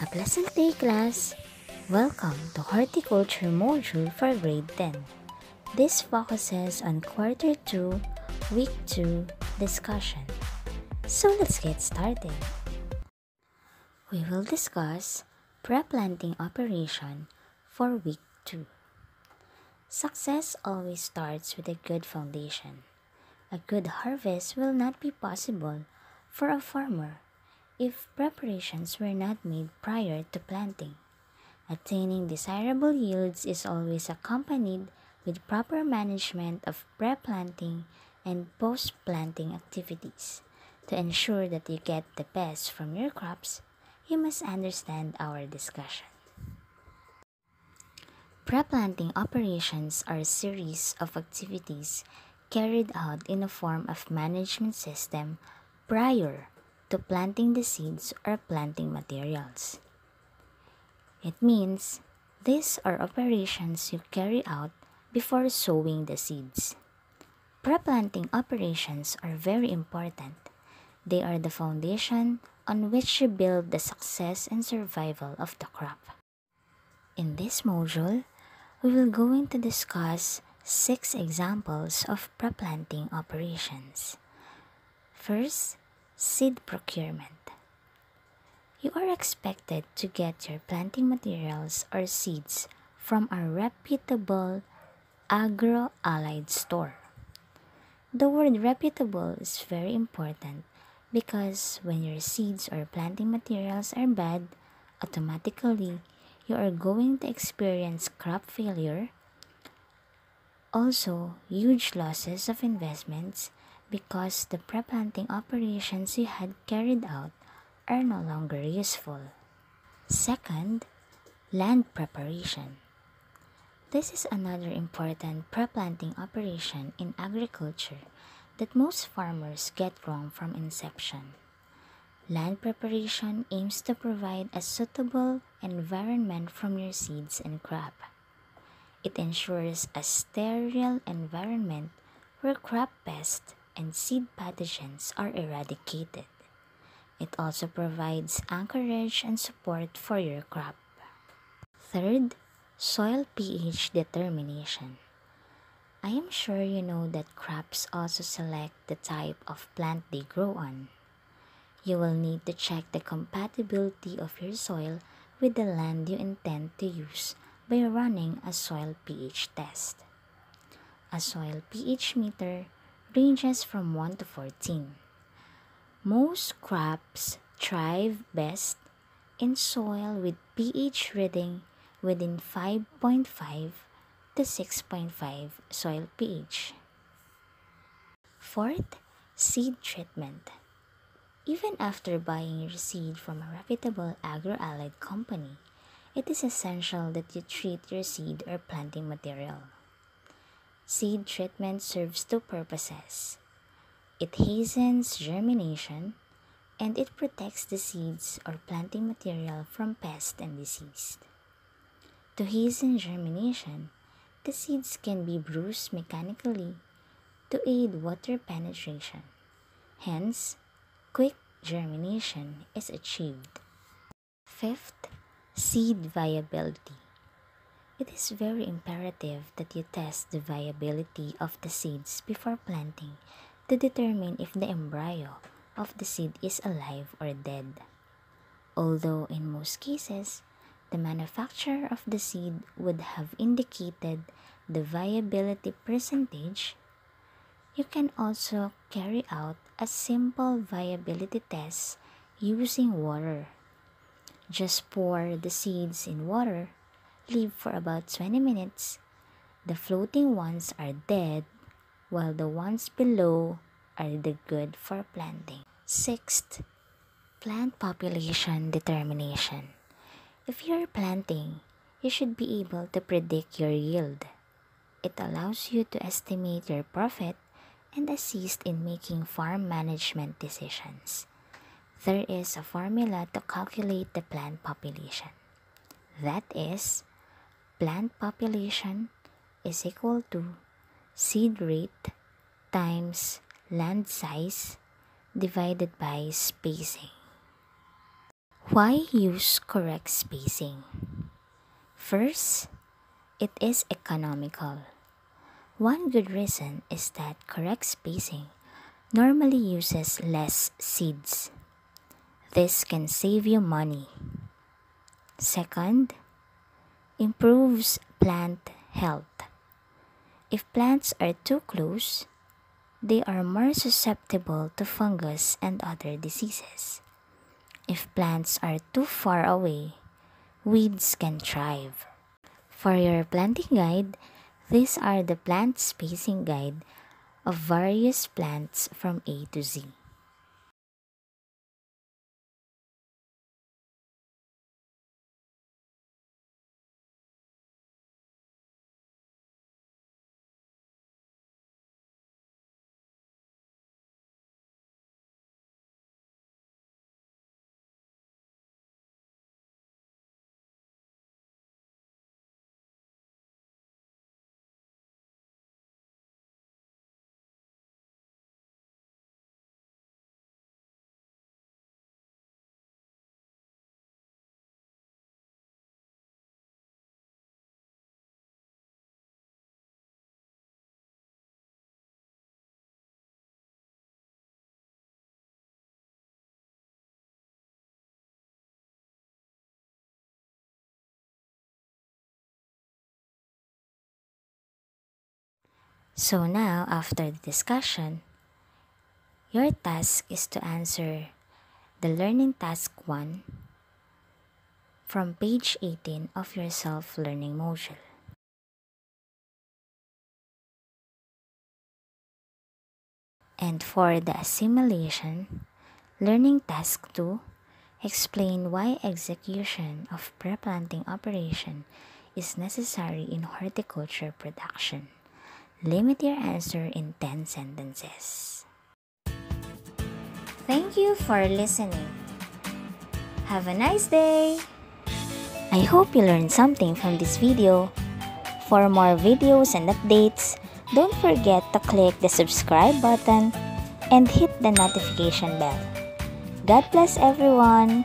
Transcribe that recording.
A pleasant day, class! Welcome to Horticulture Module for Grade 10. This focuses on Quarter 2, Week 2 discussion. So let's get started. We will discuss pre-planting operation for Week 2. Success always starts with a good foundation. A good harvest will not be possible for a farmer if preparations were not made prior to planting. Attaining desirable yields is always accompanied with proper management of pre-planting and post-planting activities. To ensure that you get the best from your crops, you must understand our discussion. Pre-planting operations are a series of activities carried out in a form of management system prior to planting the seeds or planting materials. It means these are operations you carry out before sowing the seeds. Pre-planting operations are very important. They are the foundation on which you build the success and survival of the crop. In this module, we will going to discuss six examples of pre-planting operations. First, Seed procurement. You are expected to get your planting materials or seeds from a reputable agro-allied store. The word reputable is very important because when your seeds or planting materials are bad, automatically you are going to experience crop failure, also huge losses of investments because the pre-planting operations you had carried out are no longer useful. Second, land preparation. This is another important pre-planting operation in agriculture that most farmers get wrong from inception. Land preparation aims to provide a suitable environment from your seeds and crop. It ensures a sterile environment where crop pests and seed pathogens are eradicated. It also provides anchorage and support for your crop. Third, soil pH determination. I am sure you know that crops also select the type of plant they grow on. You will need to check the compatibility of your soil with the land you intend to use by running a soil pH test. A soil pH meter ranges from 1 to 14. Most crops thrive best in soil with pH reading within 5.5 to 6.5 soil pH. Fourth, seed treatment. Even after buying your seed from a reputable agro-allied company, it is essential that you treat your seed or planting material. Seed treatment serves two purposes. It hastens germination and it protects the seeds or planting material from pest and disease. To hasten germination, the seeds can be bruised mechanically to aid water penetration. Hence, quick germination is achieved. Fifth, seed viability. It is very imperative that you test the viability of the seeds before planting to determine if the embryo of the seed is alive or dead. Although in most cases, the manufacturer of the seed would have indicated the viability percentage, you can also carry out a simple viability test using water. Just pour the seeds in water leave for about 20 minutes, the floating ones are dead, while the ones below are the good for planting. Sixth, plant population determination. If you're planting, you should be able to predict your yield. It allows you to estimate your profit and assist in making farm management decisions. There is a formula to calculate the plant population. That is plant population is equal to seed rate times land size divided by spacing. Why use correct spacing? First, it is economical. One good reason is that correct spacing normally uses less seeds. This can save you money. Second, improves plant health. If plants are too close, they are more susceptible to fungus and other diseases. If plants are too far away, weeds can thrive. For your planting guide, these are the plant spacing guide of various plants from A to Z. So now, after the discussion, your task is to answer the learning task 1 from page 18 of your self-learning module. And for the assimilation, learning task 2, explain why execution of pre-planting operation is necessary in horticulture production. Limit your answer in 10 sentences. Thank you for listening. Have a nice day! I hope you learned something from this video. For more videos and updates, don't forget to click the subscribe button and hit the notification bell. God bless everyone!